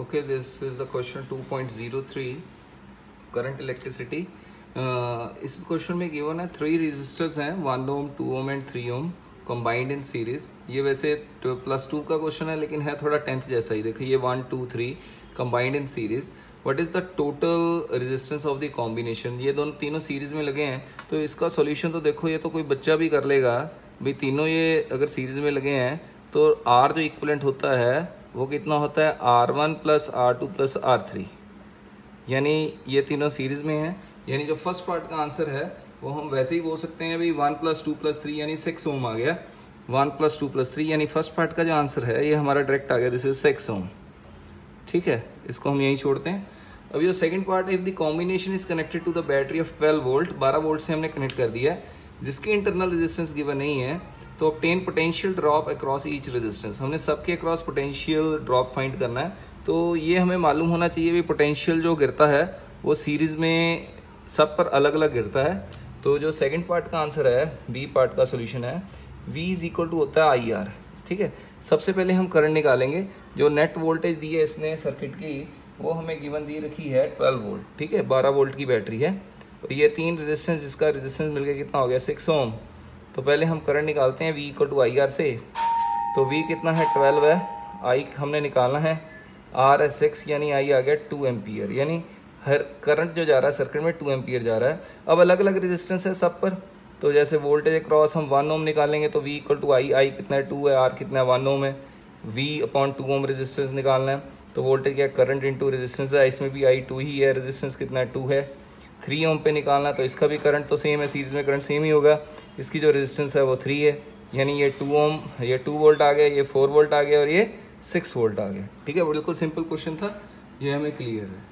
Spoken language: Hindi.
Okay, this is the question 2.03 current electricity. Uh, इस क्वेश्चन में गिवन है थ्री रेजिस्टर्स हैं one ohm two ohm and three ohm combined in series ये वैसे प्लस टू का क्वेश्चन है लेकिन है थोड़ा टेंथ जैसा ही। देखो ये one two three combined in series what is the total resistance of the combination ये दोनों तीनों सीरीज़ में लगे हैं तो इसका सोल्यूशन तो देखो ये तो कोई बच्चा भी कर लेगा। भाई तीनों ये अगर सीरीज़ में लगे हैं तो आर जो इक्वलेंट होता है वो कितना होता है? R one plus R two plus R three यानी ये तीनों सीरीज़ में है। यानी जो फ़र्स्ट पार्ट का आंसर है, वो हम वैसे ही बोल सकते हैं भाई one plus two plus three यानी सिक्स ओम आ गया। One plus two plus three यानी फ़र्स्ट पार्ट का जो आंसर है, ये हमारा डायरेक्ट आ गया। दिस इज़ सिक्स ओम ठीक है? इसको हम यहीं छोड़ते हैं। अब जो second part if the combination is connected to the battery of 12 volt 12 volt से हमने कनेक्ट कर दिया। है जिसकी इंटरनल रेजिस्टेंस गिवन नहीं है तो obtain potential drop across each resistance हमने सबके अक्रॉस पोटेंशियल ड्रॉप फाइंड करना है। तो ये हमें मालूम होना चाहिए भी पोटेंशियल जो गिरता है, वो सीरीज़ में सब पर अलग अलग गिरता है। तो जो सेकंड पार्ट का आंसर है बी पार्ट का सोल्यूशन है वी इज़ इक्वल टू होता है आई आर ठीक है? सबसे पहले हम करंट निकालेंगे। जो नेट वोल्टेज दी है इसने सर्किट की, वो हमें गिवन दी रखी है 12 वोल्ट ठीक है? 12 वोल्ट की बैटरी है। तो ये तीन रेजिस्टेंस जिसका रेजिस्टेंस मिलकर कितना हो गया? सिक्स ओम तो पहले हम करंट निकालते हैं V equal to I R से। तो वी कितना है? ट्वेल्व है। आई हमने निकालना है। आर एस सिक्स यानी आई आ गया टू एम्पियर यानी हर करंट जो जा रहा है सर्किट में टू एम्पियर जा रहा है। अब अलग अलग रेजिस्टेंस है सब पर। तो जैसे वोल्टेज क्रॉस हम वन ओम निकालेंगे तो V equal to I I कितना है? टू है। आर कितना है? वन ओम है। V upon two ohm resistance निकालना है। तो वोल्टेज क्या? करंट इंटू रेजिस्टेंस है। इसमें भी आई टू ही है। रेजिस्टेंस कितना है? टू है। थ्री ओम पे निकालना तो इसका भी करंट तो सेम है सीरीज़ में करंट सेम ही होगा। इसकी जो रेजिस्टेंस है वो थ्री है। यानी ये टू ओम, ये टू वोल्ट आ गया, ये फोर वोल्ट आ गया और ये सिक्स वोल्ट आ गया। ठीक है बिल्कुल सिंपल क्वेश्चन था, ये हमें क्लियर है।